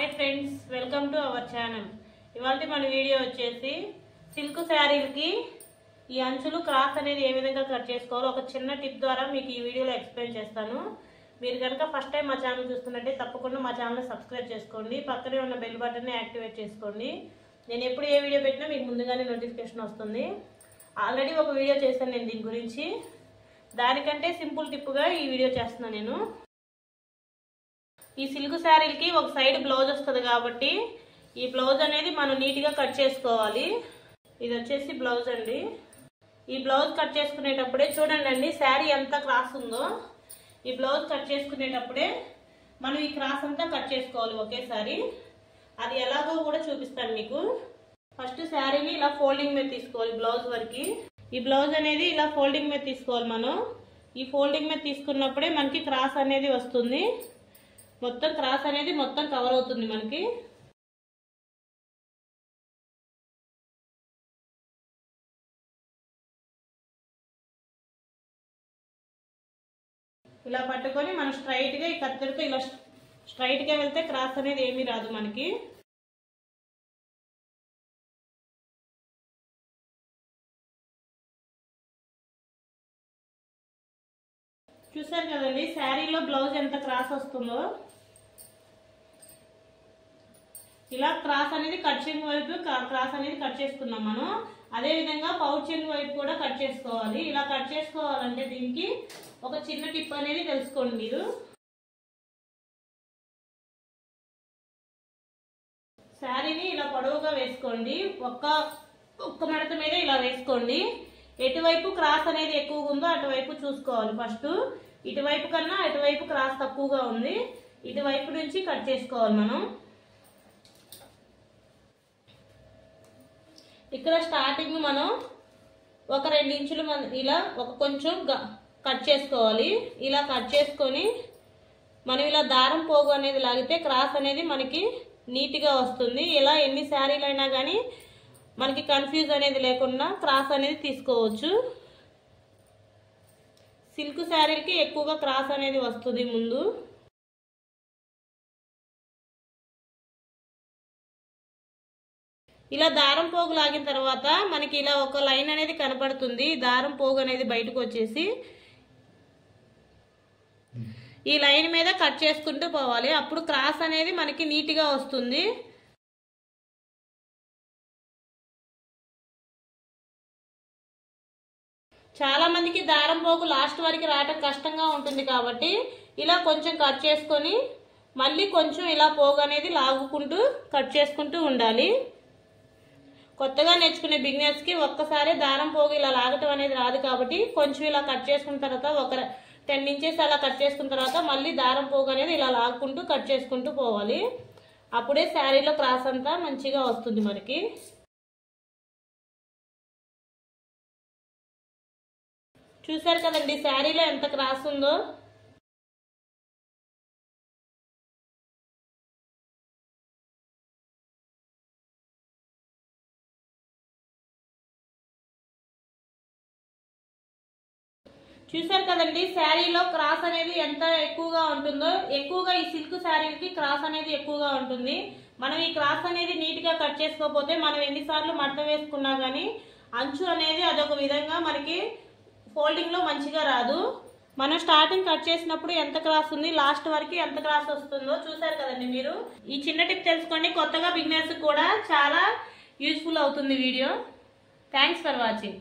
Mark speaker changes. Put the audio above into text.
Speaker 1: Hi friends welcome to our channel. ఇవాళ మన video వచ్చేసి సిల్క్ శారీలకి ఈ అంచులు క్రాస్ అనేది ఏ విధంగా కట్ చేసుకోవాలో ఒక చిన్న టిప్ ద్వారా మీకు ఈ వీడియోలో ఎక్స్ప్లెయిన్ చేస్తాను. మీరు కనుక ఫస్ట్ టైం మా ఛానల్ చూస్తున్నట్టే తప్పకుండా మా ఛానల్ సబ్స్క్రైబ్ చేసుకోండి పక్కనే ఉన్న బెల్ బటన్ని యాక్టివేట్ చేసుకోండి. నేను ఎప్పుడు ఏ వీడియో పెట్టినా మీకు ముందుగానే నోటిఫికేషన్ వస్తుంది. ఆల్రెడీ ఒక వీడియో చేశాను నేను దీని గురించి. దానికంటే సింపుల్ టిప్గా ఈ వీడియో చేస్తున్నాను నేను. ఈ సిల్క్ శారీలకి ఒక సైడ్ బ్లౌజ్ వస్తుంది కాబట్టి ఈ బ్లౌజ్ అనేది మనం నీట్గా కట్ చేసుకోవాలి. ఇది వచ్చేసి బ్లౌజ్ అండి. ఈ బ్లౌజ్ కట్ చేసుకునేటప్పుడే చూడండి అండి శారీ ఎంత క్రాస్ ఉందో. ఈ బ్లౌజ్ కట్ చేసుకునేటప్పుడే మనం ఈ క్రాస్ అంతా కట్ చేసుకోవాలి ఒకేసారి. అది ఎలాగో కూడా చూపిస్తాను మీకు. ఫస్ట్ శారీని ఇలా ఫోల్డింగ్ మీద తీసుకోవాలి బ్లౌజ్ వరకు. ఈ బ్లౌజ్ అనేది ఇలా ఫోల్డింగ్ మీద తీసుకోవాలి మనం. ఈ ఫోల్డింగ్ మీద తీసుకున్నప్పుడే మనకి క్రాస్ అనేది వస్తుంది. మొత్తం క్రాస్ అనేది మొత్తం కవర్ అవుతుంది మనకి. ఇలా పట్టుకొని మనం స్ట్రైట్గా ఈ కత్తెరతో ఇలా స్ట్రైట్గా వెళ్తే క్రాస్ అనేది ఏమీ రాదు మనకి. చూసారు కదండి శారీలో బ్లౌజ్ ఎంత క్రాస్ వస్తుందో? ఇలా క్రాస్ అనేది కట్ చెంగు వైపు క్రాస్ అనేది కట్ చేసుకున్నాం మనం. అదే విధంగా పౌచ్ చెంగు వైపు కూడా కట్ చేసుకోవాలి. ఇలా కట్ చేసుకోవాలంటే దీనికి ఒక చిన్న టిప్ అనేది తెలుసుకోండి మీరు. శారీని ఇలా పొడవుగా వేసుకోండి. ఒక్క ఒక్క మడత మీద ఇలా వేసుకోండి. ఎటువైపు క్రాస్ అనేది ఎక్కువగా ఉందో అటువైపు చూసుకోవాలి ఫస్ట్. ఇటువైపు కన్నా అటువైపు క్రాస్ తక్కువగా ఉంది. ఇటువైపు నుంచి కట్ చేసుకోవాలి మనం. ఇక్కడ స్టార్టింగ్ మనం ఒక రెండు ఇంచులు మన- ఇలా ఒక కొంచెం కట్ చేసుకోవాలి. ఇలా కట్ చేసుకొని మనం ఇలా దారం పోగు అనేది లాగితే క్రాస్ అనేది మనకి నీట్గా వస్తుంది. ఇలా ఎన్ని శారీలు అయినా కానీ మనకి కన్ఫ్యూజ్ అనేది లేకుండా క్రాస్ అనేది తీసుకోవచ్చు. సిల్క్ శారీలకి ఎక్కువగా క్రాస్ అనేది వస్తుంది ముందు. ఇలా దారం పోగు లాగిన తర్వాత మనకి ఇలా ఒక లైన్ అనేది కనపడుతుంది. దారం పోగు అనేది బయటకు వచ్చేసి ఈ లైన్ మీద కట్ చేసుకుంటూ పోవాలి. అప్పుడు క్రాస్ అనేది మనకి నీట్గా వస్తుంది. చాలా మందికి దారం పోగు లాస్ట్ వరకు రావటం కష్టంగా ఉంటుంది కాబట్టి ఇలా కొంచెం కట్ చేసుకొని మళ్ళీ కొంచెం ఇలా పోగు అనేది లాగుకుంటూ కట్ చేసుకుంటూ ఉండాలి. కొత్తగా నేర్చుకునే బిగినర్స్కి ఒక్కసారి దారం పోగు ఇలా లాగటం అనేది రాదు కాబట్టి కొంచెం ఇలా కట్ చేసుకున్న తర్వాత ఒక టెన్ ఇంచెస్ అలా కట్ చేసుకున్న తర్వాత మళ్ళీ దారం పోగు అనేది ఇలా లాక్కుంటూ కట్ చేసుకుంటూ పోవాలి. అప్పుడే శారీలో క్రాస్ అంతా మంచిగా వస్తుంది మనకి. చూసారు కదండి శారీలో ఎంత క్రాస్ ఉందో? చూసారు కదండి శారీలో క్రాస్ అనేది ఎంత ఎక్కువగా ఉంటుందో ఎక్కువగా ఈ సిల్క్ శారీకి క్రాస్ అనేది ఎక్కువగా ఉంటుంది. మనం ఈ క్రాస్ అనేది నీట్గా కట్ చేసుకోకపోతే మనం ఎన్నిసార్లు మడత వేసుకున్నా కానీ అంచు అనేది అదొక విధంగా మనకి ఫోల్డింగ్లో మంచిగా రాదు. మనం స్టార్టింగ్ కట్ చేసినప్పుడు ఎంత క్రాస్ ఉంది లాస్ట్ వరకు ఎంత క్రాస్ వస్తుందో చూసారు కదండి మీరు. ఈ చిన్న టిప్ తెలుసుకోండి కొత్తగా బిగినర్స్ కూడా చాలా యూస్ఫుల్ అవుతుంది వీడియో. Thanks for watching.